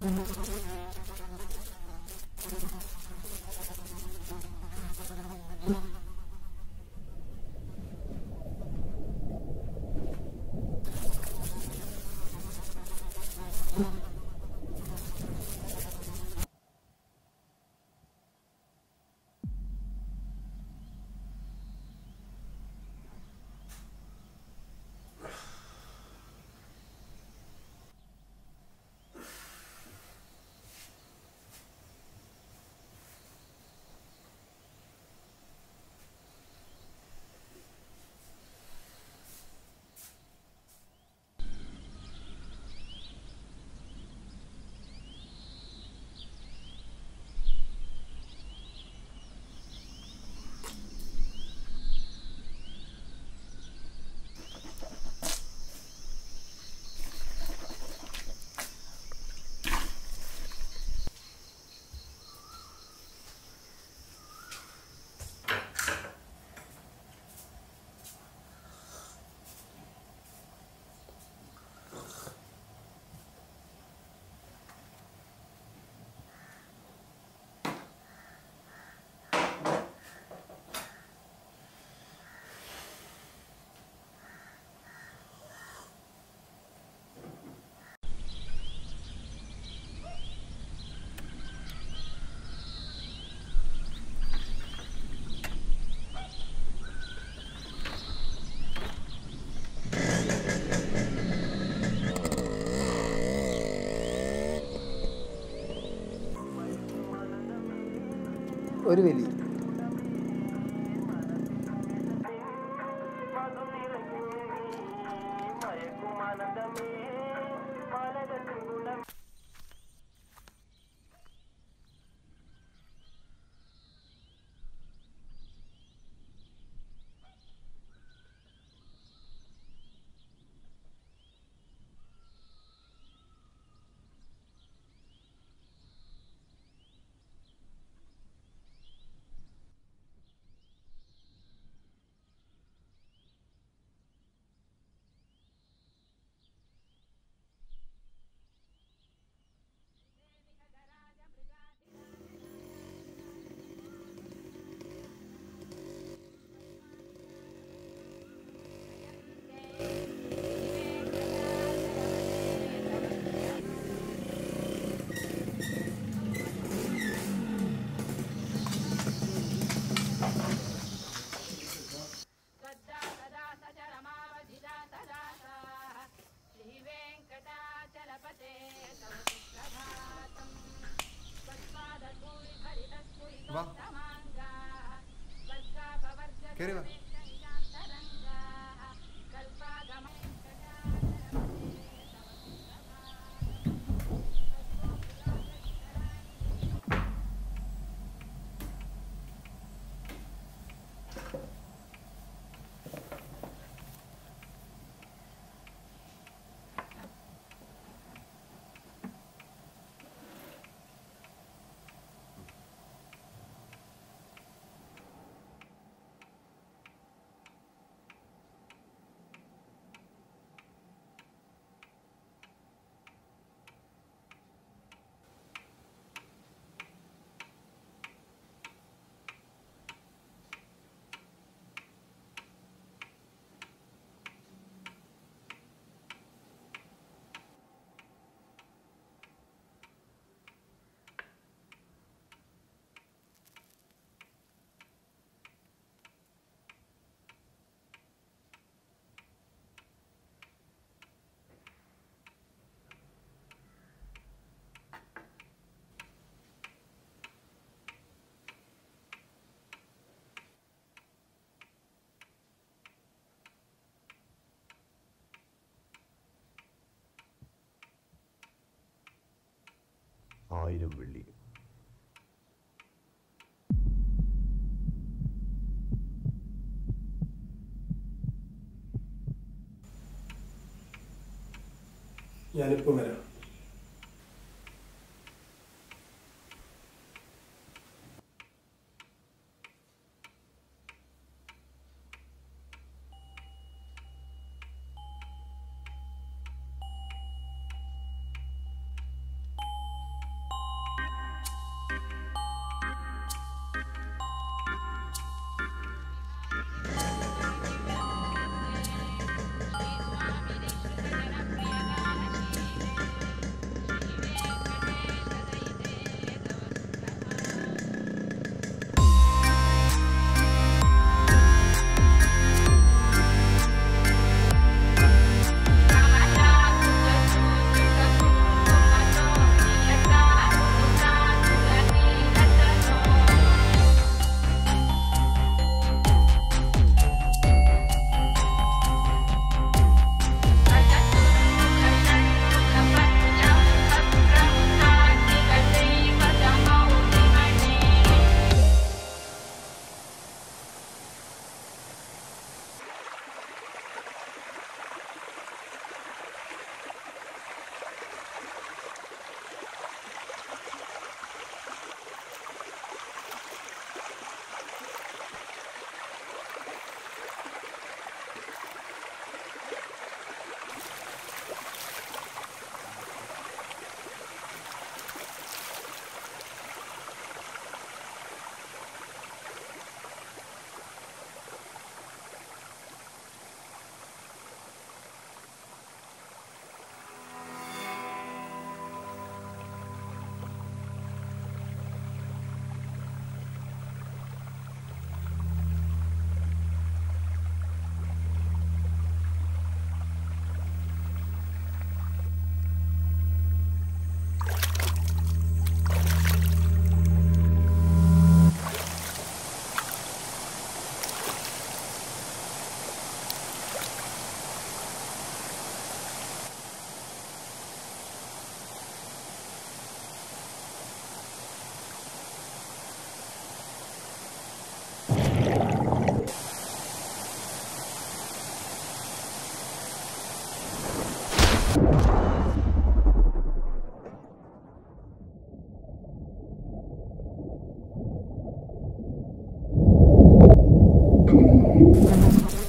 Thank you. ഒരു വലി ആയിരം വെള്ളി. ഞാനിപ്പോൾ വരാം. な。